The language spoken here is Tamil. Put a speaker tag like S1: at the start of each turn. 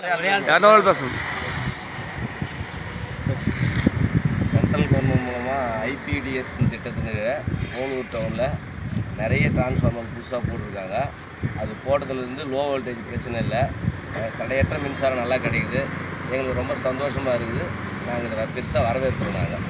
S1: இரநூறு பேசணும்
S2: சென்ட்ரல் கவர்மெண்ட் மூலமாக ஐபிடிஎஸ் திட்டத்தின் மூலூர் டவுனில் நிறைய டிரான்ஸ்ஃபார்மர் புதுசாக போட்டிருக்காங்க. அது போட்டதுலேருந்து லோ வோல்டேஜ் பிரச்சனை இல்லை. தடையற்ற மின்சாரம் நல்லா கிடைக்குது. எங்களுக்கு ரொம்ப சந்தோஷமாக இருக்குது. நாங்கள் இதை பெருசாக வரவேற்கிறோம் நாங்கள்